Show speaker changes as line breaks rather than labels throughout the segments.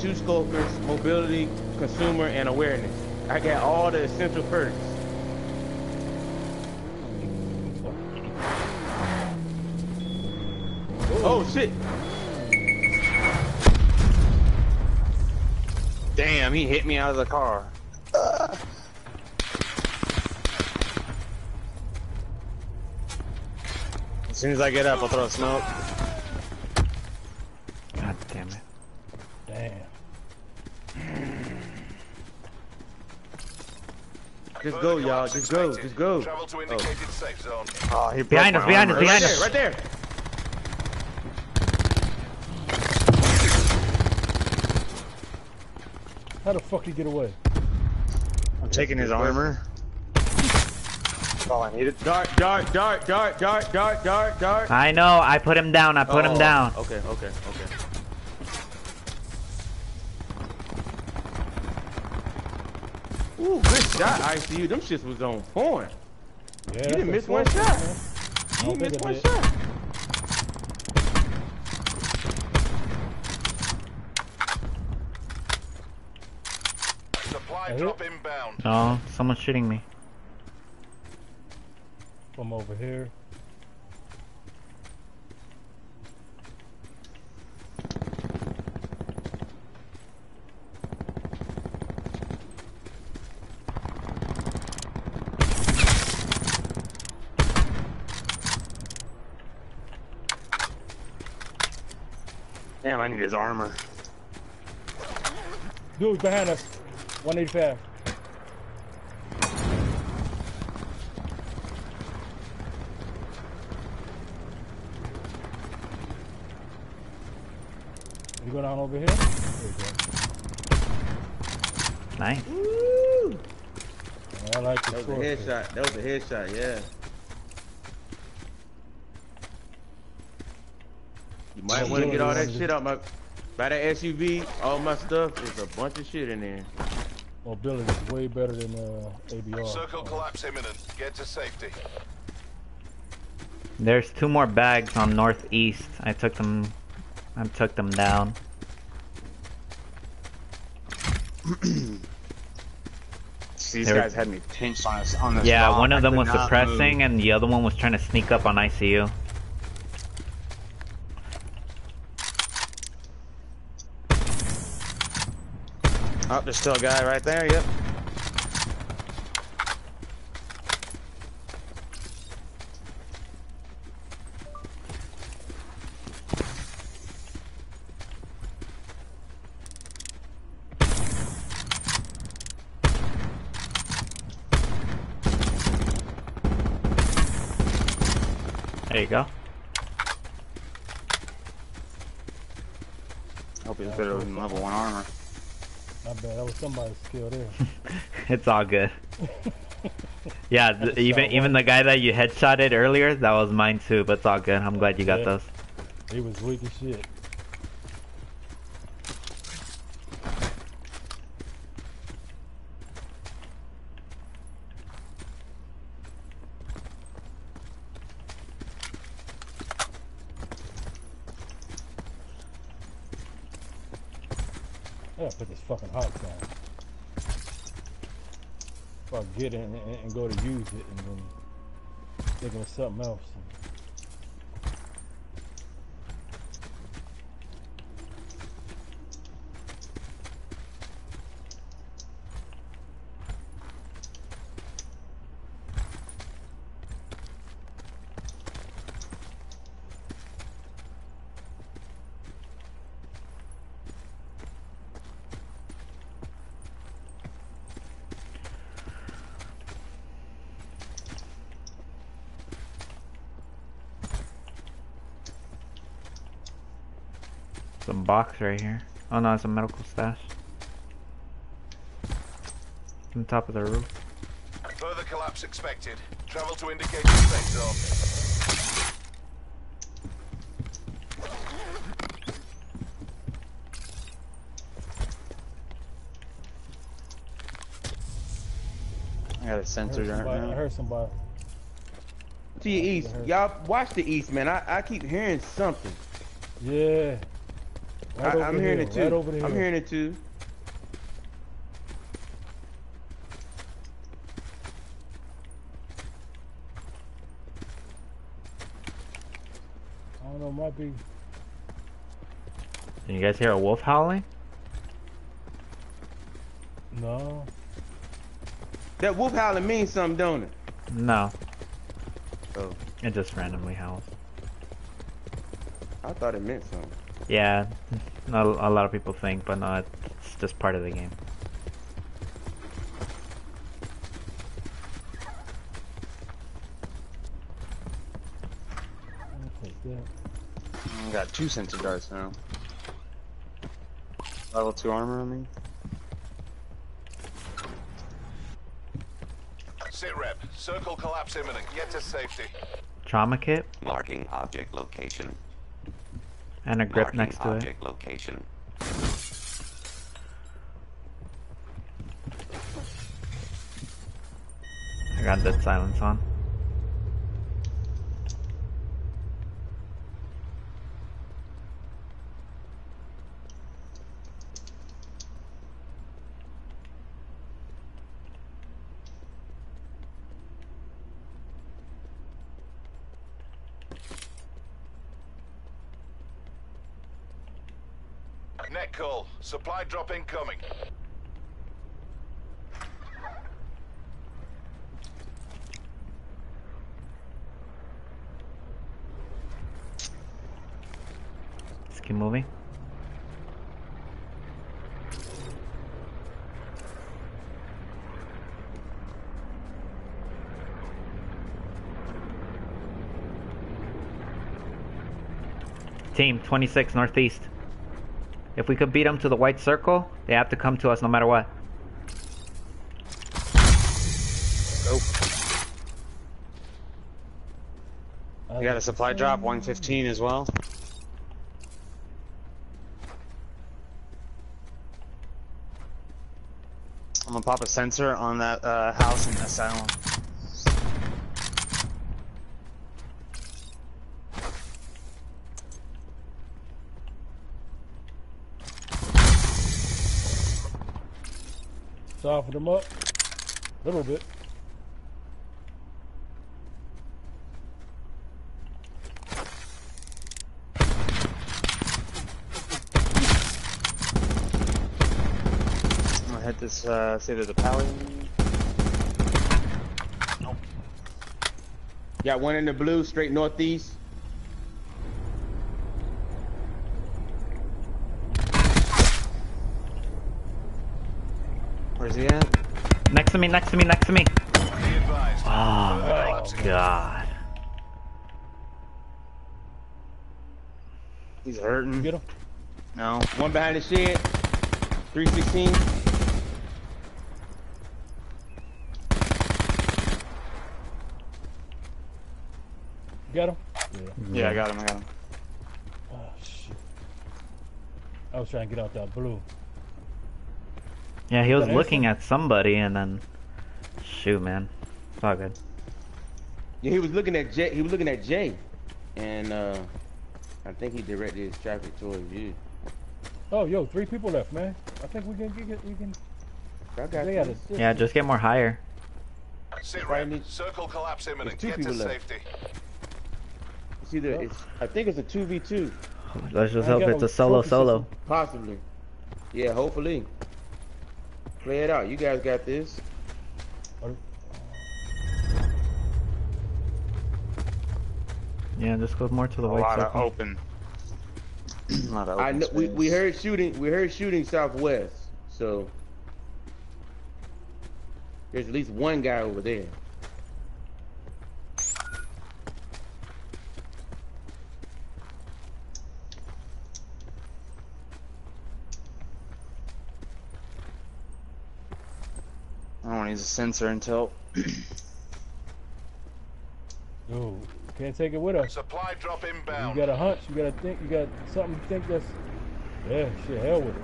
two scopers, mobility, consumer, and awareness. I got all the essential perks. Oh shit! Damn, he hit me out of the car. As soon as I get up, I'll throw smoke.
God damn it.
Damn.
Just go, y'all. Just go. Just go.
Travel to
Oh,
indicated safe zone.
oh he broke
Behind
my
us, behind us,
armor.
behind
right
us.
There, right there.
How the fuck he get away?
I'm taking his armor. That's all I needed. Dart, dart, dart, dart, dart, dart, dart, dart.
I know, I put him down, I put him
Oh,
down.
Okay, okay, okay. Ooh, good shot, ICU. Them shits was on point.
Yeah,
You didn't miss one shot.
man.
You
don't
missed one
did.
shot.
Supply drop inbound.
No, someone's shooting me.
From over here.
I need his armor.
Dude behind us. 185. You go down over here? There you go.
Nice.
Woo!
I like the
That was a headshot. That was a headshot, yeah. You might want to get all that shit out my... By that SUV, all my stuff, there's a bunch of shit in there.
Mobility is way better than uh, ABR.
Circle collapse imminent. Get to safety.
There's two more bags on northeast. I took them I took them down.
These
There-
guys had me pinched on this, on this
Yeah,
rock.
one of them was
not
suppressing
move.
and the other one was trying to sneak up on ICU.
Oh, there's still a guy right there, yep.
There you go.
Hope he's better than level one armor.
That was somebody's skill there.
It's all good. Yeah, even even the guy that you headshotted earlier, that was mine too, but it's all good. I'm glad you got
Yeah.
those.
he was weak as shit. I gotta put this fucking hot down. If I get it and, and, and go to use it and then thinking of something else.
Some box right here. Oh no, it's a medical stash. On top of the roof.
Further collapse expected. Travel to indicated safe zone.
I got a sensor
heard
right
somebody. I heard somebody.
To your east. Y'all watch the east, man. I, I keep hearing something.
Yeah. Right
I, I'm
the
hearing it too.
Right over the.
I'm hearing it too.
I don't know, might be.
Did you guys hear a wolf howling?
No.
That wolf howling means something, don't it?
No.
Oh.
It just randomly howls.
I thought it meant something.
Yeah, a, a lot of people think, but no, it's just part of the game.
I'll take that.
I got two sensor darts now. Level two armor on me.
Sit rep. Circle collapse imminent. Get to safety.
Trauma kit
Marking object location.
And a grip
Marking
next to it.
location.
I got dead silence on.
Net call. Supply drop incoming.
Let's moving. Team 26 northeast. If we could beat them to the white circle, they have to come to us no matter what.
We got a supply drop, 115 as well. I'm gonna pop a sensor on that uh, house in Asylum.
Soften them up. A little bit.
I'm gonna hit this, uh, say there's a pally. Nope. Got one in the blue, straight northeast. Where's he at?
Next to me, next to me, next to me. Oh my god.
He's hurting.
Get him.
No. One behind the shed. 316.
Got him. Yeah.
Yeah, I got him, I got him.
Oh shit. I was trying to get out that blue.
Yeah, he was
That
looking at somebody and then shoot man. It's all good.
Yeah, he was looking at Jay. He was looking at Jay, and uh, I think he directed his traffic towards you.
Oh, yo, three people left, man. I think we can get we can.
I got
They
you.
Yeah, just get more higher.
Sit
Right, need-
Circle collapse imminent.
two
Get to
people left.
safety.
It's either it's. I think it's a two v two,
Let's just
I
hope it's
a
a solo solo.
possibly. Yeah, hopefully. Play it out. You guys got this.
Yeah, just go more to the
A
white
lot of open. a lot of open I know, we we heard shooting. We heard shooting southwest. So there's at least one guy over there. don't use a sensor until.
oh, can't take it with us.
Supply drop inbound.
You got a hunch. You got to think. You got something to think that's. Yeah, shit, hell with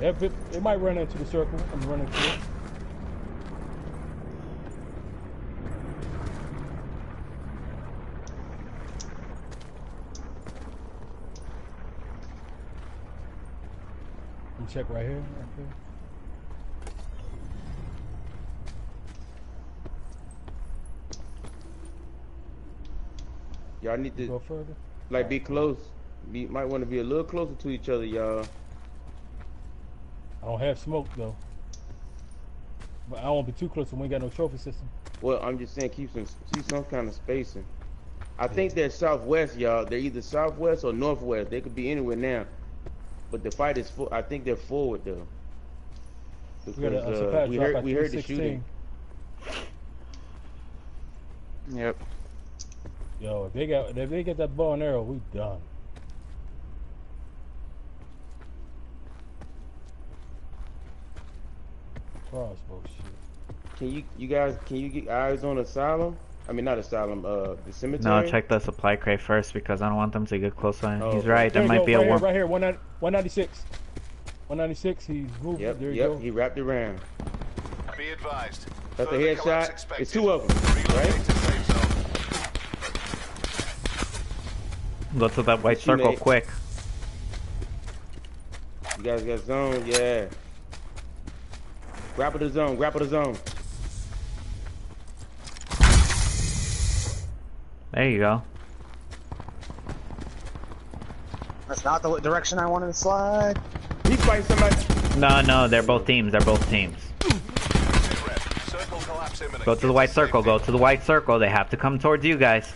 it. It, it might run into the circle. I'm running through it. check right here. Right here.
Y'all need to
Go
to
further.
like be close. Be might want to be a little closer to each other, y'all.
I don't have smoke though. But I won't be too close when we ain't got no trophy system.
Well, I'm just saying keep some keep some kind of spacing. I think they're southwest, y'all. They're either southwest or northwest. They could be anywhere now. But the fight is full. I think they're forward though.
We a,
Because
a
uh, we heard we heard the shooting.
Yep.
Yo, if they got if they get that bow and arrow, we done. Crossbow shit.
Can you you guys can you get eyes on asylum? I mean not asylum. Uh, the cemetery.
No, check the supply crate first because I don't want them to get close on.
Oh,
He's right.
There
There might
go,
be
right
a
here,
one.
right here, 190 196. 196, he's moving.
Yep,
there you
yep.
go.
He wrapped it around.
Be advised.
That's a headshot. It's two of them, right?
To safe zone.
Go to that white
What
circle
made?
quick.
You guys got zone, yeah. Grapple the zone, grapple the zone.
There you go.
That's not the direction I wanted to slide.
He's fighting somebody.
No, no, they're both teams. They're both teams.
Circle collapse.
Go to the white circle. Go to the white circle. They have to come towards you guys.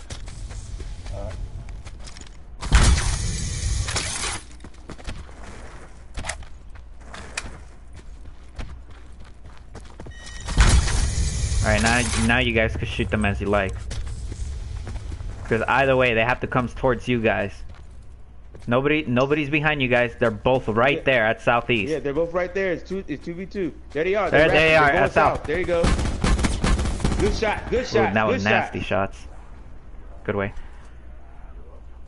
Now now you guys can shoot them as you like. Because either way, they have to come towards you guys. Nobody, nobody's behind you guys. They're both right
Yeah.
there at southeast.
Yeah, they're both right there. It's two. It's two v two. There they are.
There
They're
they
wrapping.
are, at south.
There you go. Good shot. Good
Ooh,
shot.
that
good
was
shot.
nasty shots. Good way.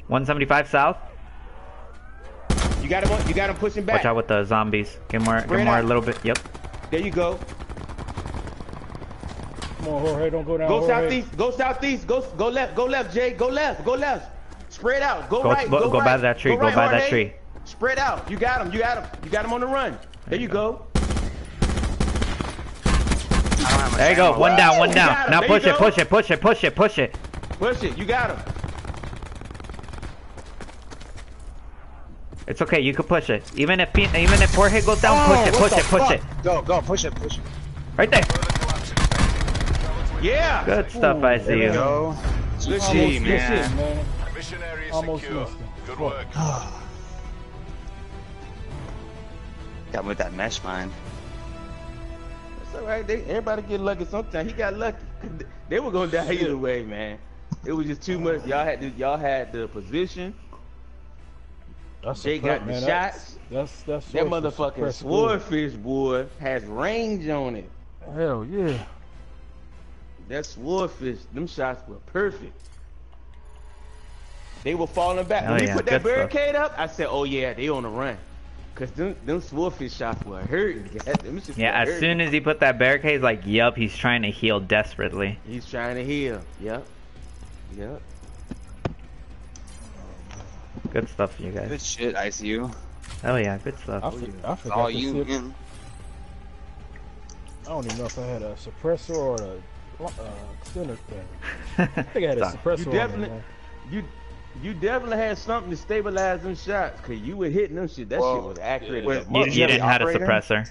175 south.
You got him. You got him pushing back.
Watch out with the zombies. Get more,
Spread
get more a little bit. Yep.
There you go.
Come on, Jorge, don't go down.
Go
Jorge.
southeast. Go southeast. Go go left. Go left, Jay. Go left. Go left. Spread out. Go,
Go-
right.
go-
Go,
go
right.
by that tree, go
right,
by that tree.
Spread out. You got him. You got him. You got him on the run. There, you go.
I don't have much
There you go. One
left.
down. One down. Now push it. Push it. Push it. Push it. Push it.
Push it. You got him.
It's okay. You can push it. Even if even if Jorge goes down,
Oh,
push it. Push it. Push
fuck?
it.
Go, go, push it, push it.
Right there.
Further collapse expected. Travel to
Yeah.
Good stuff. I see you.
go. Good
Almost
shit,
missed it,
man.
man.
Mission area
Almost
secure.
missed it.
Good work.
Got with that mesh mine.
It's all right. They, everybody get lucky sometimes. He got lucky. They were gonna die either way, man. It was just too uh, much. Y'all had y'all had the position.
That's a
Jay
crap,
got the
man.
shots.
That's that's
That motherfucking swordfish boy has range on it.
Hell yeah.
That swordfish, them shots were perfect. They were falling back.
Hell
when we put that
good stuff.
barricade up, I said, "Oh yeah, they on the run." Cause them, them swordfish shots were hurting. Them
Yeah.
were
As
hurting.
soon as he put that barricade, he's like, "Yup." He's trying to heal desperately.
he's trying to heal. Yep. Yep.
Good stuff, you guys.
Good shit, ICU.
Oh yeah. Good
I,
stuff.
for, I forgot
All
to
you, man.
I don't even know if I had a suppressor or a uh, extender thing. I think I had a suppressor.
You
on there,
definitely-
man.
You you definitely had something to stabilize them shots. Cause you were hitting them shit. That
Well,
shit was accurate.
yeah.
as a
Wait,
You, you didn't have a suppressor.